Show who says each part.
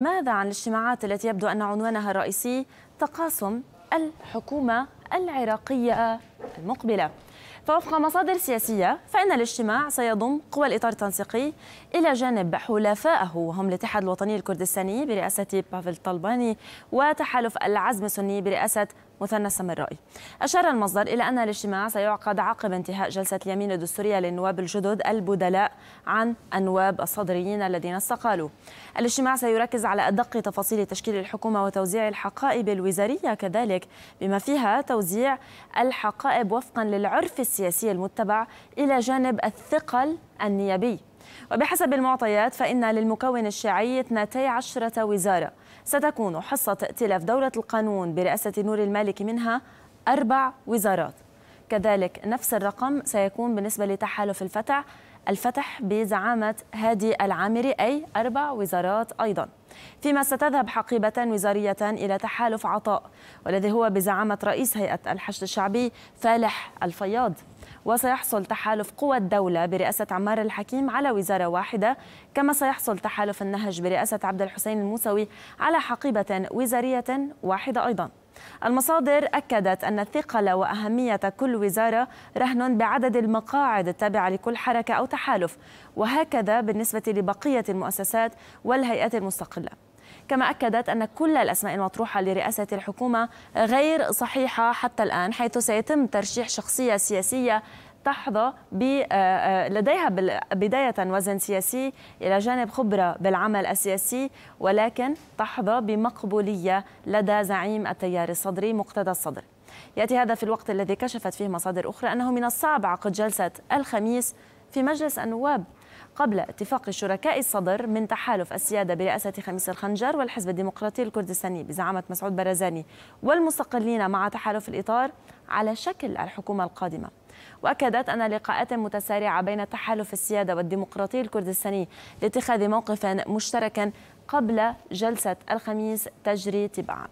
Speaker 1: ماذا عن الاجتماعات التي يبدو أن عنوانها الرئيسي تقاسم الحكومة العراقية المقبلة؟ فوفق مصادر سياسية فإن الاجتماع سيضم قوى الإطار التنسيقي إلى جانب حلفائه وهم الاتحاد الوطني الكردستاني برئاسة بافل طلباني وتحالف العزم السني برئاسة مثنى السمرائي أشار المصدر إلى أن الاجتماع سيعقد عقب انتهاء جلسة اليمين الدستورية للنواب الجدد البدلاء عن النواب الصدريين الذين استقالوا. الاجتماع سيركز على أدق تفاصيل تشكيل الحكومة وتوزيع الحقائب الوزارية كذلك بما فيها توزيع الحقائب وفقا للعرف السياسي المتبع إلى جانب الثقل النيابي. وبحسب المعطيات فإن للمكون الشيعي 12 وزارة. ستكون حصة ائتلاف دولة القانون برئاسة نور المالكي منها أربع وزارات. كذلك نفس الرقم سيكون بالنسبة لتحالف الفتح الفتح بزعامة هادي العامري أي أربع وزارات أيضا. فيما ستذهب حقيبة وزارية إلى تحالف عطاء والذي هو بزعامة رئيس هيئة الحشد الشعبي فالح الفياض. وسيحصل تحالف قوى الدولة برئاسة عمار الحكيم على وزارة واحدة كما سيحصل تحالف النهج برئاسة عبد الحسين الموسوي على حقيبة وزارية واحدة أيضا. المصادر أكدت أن الثقل وأهمية كل وزارة رهن بعدد المقاعد التابعة لكل حركة أو تحالف وهكذا بالنسبة لبقية المؤسسات والهيئات المستقلة. كما أكدت أن كل الأسماء المطروحة لرئاسة الحكومة غير صحيحة حتى الآن حيث سيتم ترشيح شخصية سياسية تحظى آه، آه، لديها بداية وزن سياسي إلى جانب خبرة بالعمل السياسي ولكن تحظى بمقبولية لدى زعيم التيار الصدري مقتدى الصدر. يأتي هذا في الوقت الذي كشفت فيه مصادر أخرى أنه من الصعب عقد جلسة الخميس في مجلس النواب قبل اتفاق الشركاء الصدر من تحالف السيادة برئاسة خميس الخنجر والحزب الديمقراطي الكردستاني بزعامة مسعود برزاني والمستقلين مع تحالف الإطار على شكل الحكومة القادمة. وأكدت أن لقاءات متسارعة بين تحالف السيادة والديمقراطي الكردستاني لاتخاذ موقف مشترك قبل جلسة الخميس تجري تباعا